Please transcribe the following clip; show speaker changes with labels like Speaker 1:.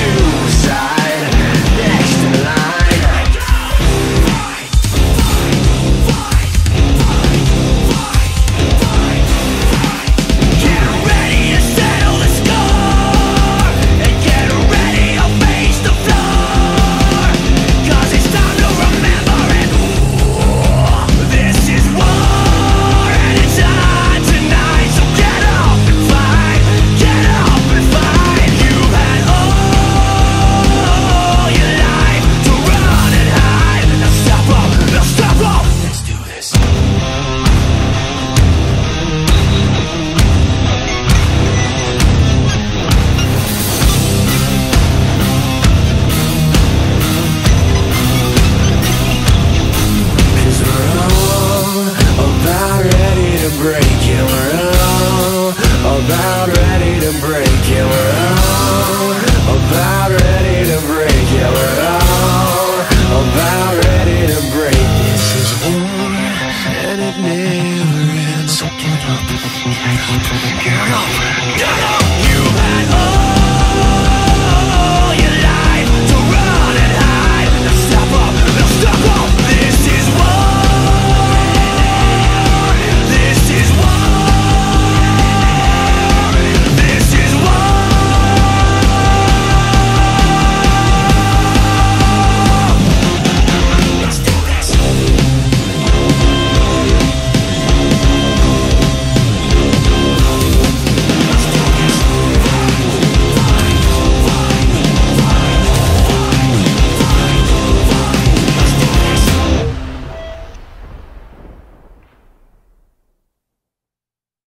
Speaker 1: suicide. We're all about ready to break Yeah, we're all about ready to break Yeah, we're all about ready to break. This is war and it never ends. So get up, get up, get up.